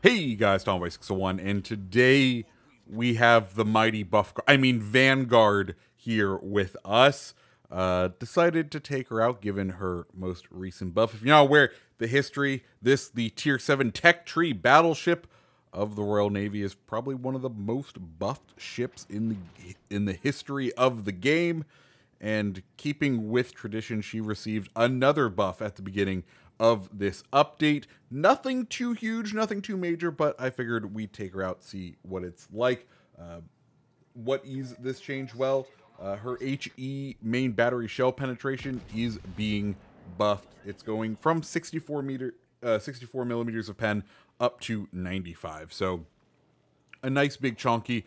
Hey guys, TommyBoy601, and today we have the mighty buff, I mean Vanguard here with us. Uh, decided to take her out given her most recent buff. If you're not aware, the history, this, the tier 7 tech tree battleship of the Royal Navy is probably one of the most buffed ships in the in the history of the game. And keeping with tradition, she received another buff at the beginning of this update. Nothing too huge, nothing too major, but I figured we'd take her out, see what it's like. Uh, what is this change? Well, uh, her HE main battery shell penetration is being buffed. It's going from 64 meter, uh, 64 millimeters of pen up to 95. So a nice big chunky.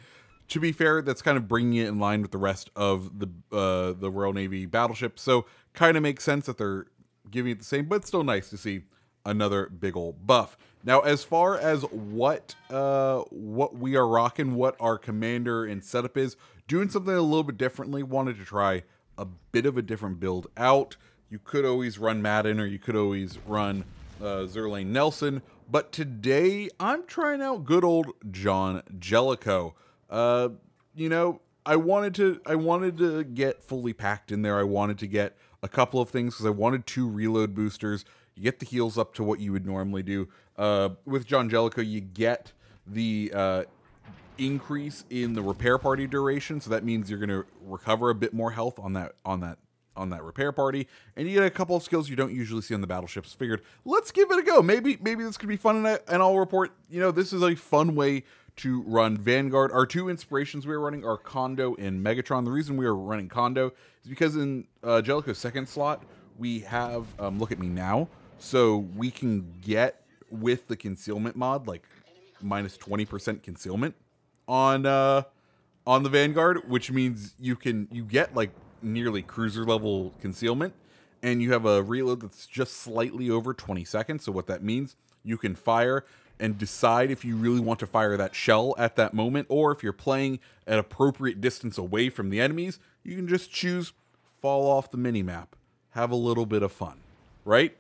To be fair, that's kind of bringing it in line with the rest of the uh, the Royal Navy battleship. So kind of makes sense that they're giving it the same, but still nice to see another big old buff. Now, as far as what uh, what we are rocking, what our commander and setup is, doing something a little bit differently. Wanted to try a bit of a different build out. You could always run Madden or you could always run uh, Zerlane Nelson, but today I'm trying out good old John Jellicoe. Uh, you know, I wanted to I wanted to get fully packed in there. I wanted to get a couple of things because I wanted two reload boosters. You get the heals up to what you would normally do. Uh, with John Jellicoe, you get the uh, increase in the repair party duration, so that means you're going to recover a bit more health on that on that on that repair party, and you get a couple of skills you don't usually see on the battleships. Figured, let's give it a go. Maybe maybe this could be fun, and, I, and I'll report. You know, this is a fun way to run Vanguard. Our two inspirations we are running are Kondo and Megatron. The reason we are running Kondo is because in uh, Jellicoe's second slot, we have um, Look at Me Now. So we can get with the concealment mod, like minus 20% concealment on uh, on the Vanguard, which means you can you get like nearly cruiser level concealment and you have a reload that's just slightly over 20 seconds. So what that means, you can fire and decide if you really want to fire that shell at that moment, or if you're playing an appropriate distance away from the enemies, you can just choose fall off the mini map, have a little bit of fun, right?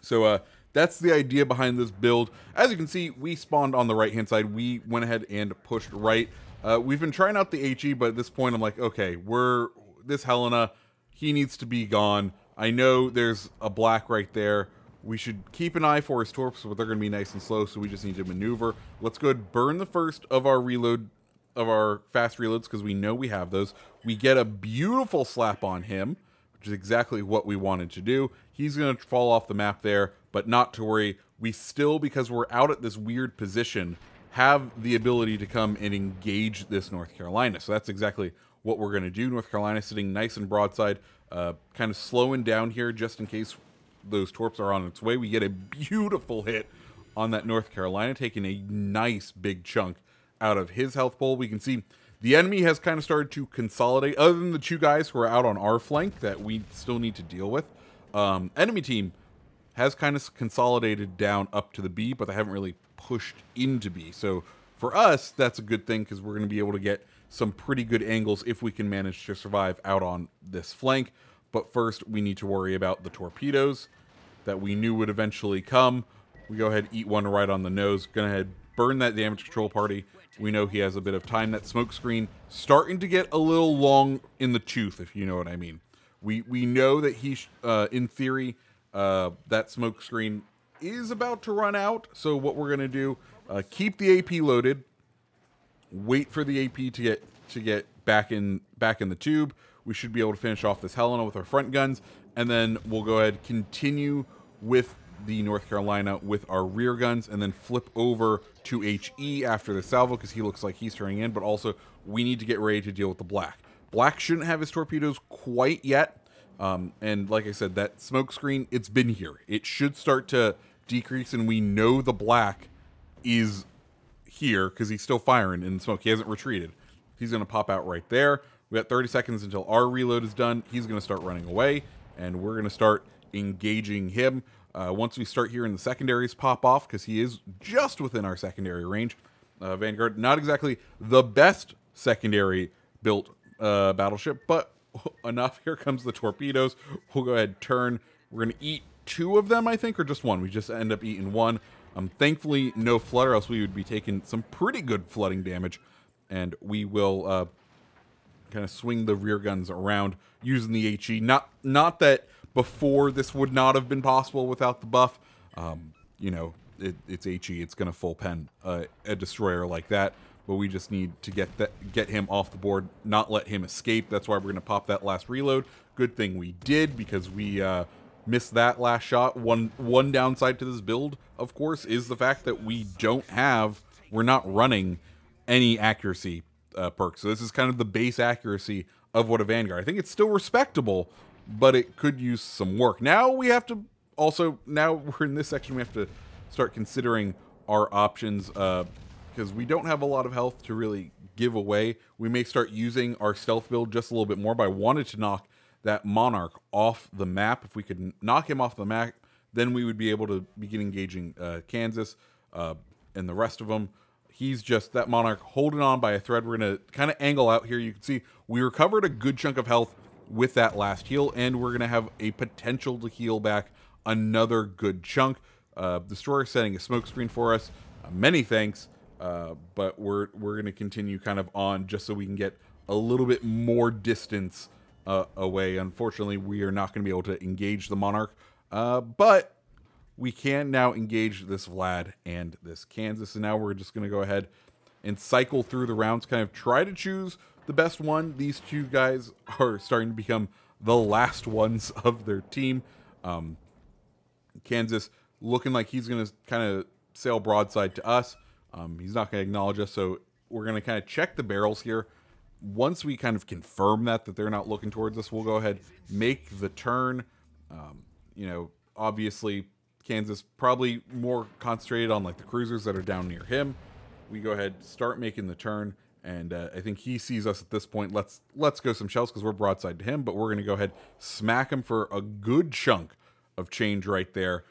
So uh, that's the idea behind this build. As you can see, we spawned on the right hand side. We went ahead and pushed right. Uh, we've been trying out the HE, but at this point, I'm like, okay, we're this Helena. He needs to be gone. I know there's a black right there we should keep an eye for his torps, but they're going to be nice and slow, so we just need to maneuver. Let's go ahead burn the first of our reload, of our fast reloads, because we know we have those. We get a beautiful slap on him, which is exactly what we wanted to do. He's going to fall off the map there, but not to worry. We still, because we're out at this weird position, have the ability to come and engage this North Carolina. So that's exactly what we're going to do. North Carolina sitting nice and broadside, uh, kind of slowing down here just in case those torps are on its way. We get a beautiful hit on that North Carolina, taking a nice big chunk out of his health pool. We can see the enemy has kind of started to consolidate, other than the two guys who are out on our flank that we still need to deal with. Um, enemy team has kind of consolidated down up to the B, but they haven't really pushed into B. So for us, that's a good thing because we're going to be able to get some pretty good angles if we can manage to survive out on this flank. But first, we need to worry about the torpedoes that we knew would eventually come. We go ahead, eat one right on the nose. Go ahead, burn that damage control party. We know he has a bit of time. That smoke screen starting to get a little long in the tooth, if you know what I mean. We we know that he, uh, in theory, uh, that smoke screen is about to run out. So what we're gonna do, uh, keep the AP loaded. Wait for the AP to get to get back in back in the tube we should be able to finish off this Helena with our front guns, and then we'll go ahead continue with the North Carolina with our rear guns, and then flip over to HE after the salvo because he looks like he's turning in. But also, we need to get ready to deal with the black. Black shouldn't have his torpedoes quite yet. Um, and like I said, that smoke screen, it's been here. It should start to decrease, and we know the black is here because he's still firing in the smoke. He hasn't retreated. He's going to pop out right there. We got 30 seconds until our reload is done. He's going to start running away, and we're going to start engaging him. Uh, once we start hearing the secondaries pop off, because he is just within our secondary range, uh, Vanguard, not exactly the best secondary built uh, battleship, but enough. Here comes the torpedoes. We'll go ahead turn. We're going to eat two of them, I think, or just one. We just end up eating one. Um, thankfully, no or else we would be taking some pretty good flooding damage. And we will uh, kind of swing the rear guns around using the HE. Not not that before this would not have been possible without the buff. Um, you know, it, it's HE. It's going to full pen uh, a destroyer like that. But we just need to get that get him off the board, not let him escape. That's why we're going to pop that last reload. Good thing we did because we uh, missed that last shot. One one downside to this build, of course, is the fact that we don't have, we're not running any accuracy uh, perks. So this is kind of the base accuracy of what a Vanguard. I think it's still respectable, but it could use some work. Now we have to also, now we're in this section, we have to start considering our options because uh, we don't have a lot of health to really give away. We may start using our stealth build just a little bit more, but I wanted to knock that Monarch off the map. If we could knock him off the map, then we would be able to begin engaging uh, Kansas uh, and the rest of them. He's just that Monarch holding on by a thread. We're going to kind of angle out here. You can see we recovered a good chunk of health with that last heal, and we're going to have a potential to heal back another good chunk. Uh, Destroyer setting a smoke screen for us. Uh, many thanks. Uh, but we're we're going to continue kind of on just so we can get a little bit more distance uh, away. Unfortunately, we are not going to be able to engage the Monarch, uh, but we can now engage this Vlad and this Kansas. And now we're just going to go ahead and cycle through the rounds, kind of try to choose the best one. These two guys are starting to become the last ones of their team. Um, Kansas looking like he's going to kind of sail broadside to us. Um, he's not going to acknowledge us, so we're going to kind of check the barrels here once we kind of confirm that that they're not looking towards us, we'll go ahead make the turn. Um, you know, obviously Kansas probably more concentrated on like the cruisers that are down near him. We go ahead start making the turn, and uh, I think he sees us at this point. Let's let's go some shells because we're broadside to him, but we're gonna go ahead smack him for a good chunk of change right there,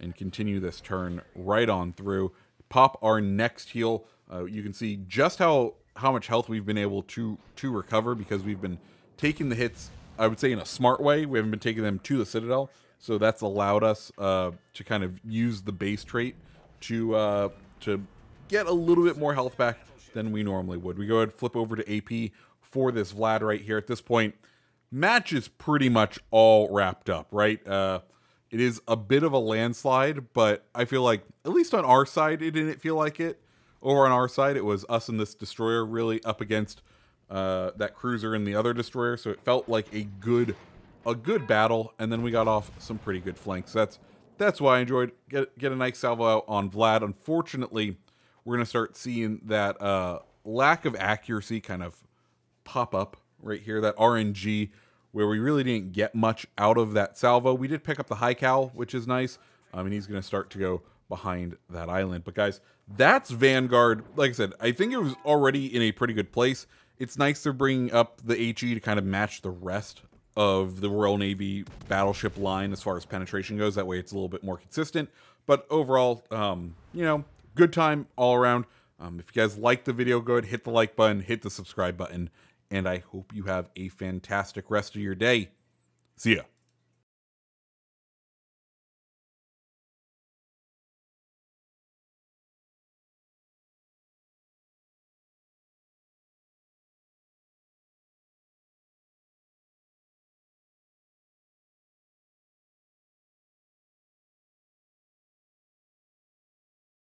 and continue this turn right on through. Pop our next heal. Uh, you can see just how how much health we've been able to to recover because we've been taking the hits. I would say in a smart way. We haven't been taking them to the Citadel, so that's allowed us uh, to kind of use the base trait to uh, to get a little bit more health back than we normally would. We go ahead flip over to AP for this Vlad right here. At this point, match is pretty much all wrapped up, right? Uh, it is a bit of a landslide, but I feel like at least on our side, it didn't feel like it. Over on our side, it was us and this destroyer really up against uh, that cruiser and the other destroyer, so it felt like a good a good battle, and then we got off some pretty good flanks. That's that's why I enjoyed get get a nice salvo out on Vlad. Unfortunately, we're gonna start seeing that uh, lack of accuracy kind of pop up right here. That RNG where we really didn't get much out of that salvo. We did pick up the high cal, which is nice. I mean, he's gonna start to go behind that island. But guys, that's Vanguard. Like I said, I think it was already in a pretty good place. It's nice they're bringing up the HE to kind of match the rest of the Royal Navy battleship line as far as penetration goes. That way it's a little bit more consistent. But overall, um, you know, good time all around. Um, if you guys like the video, go ahead, hit the like button, hit the subscribe button, and I hope you have a fantastic rest of your day. See ya.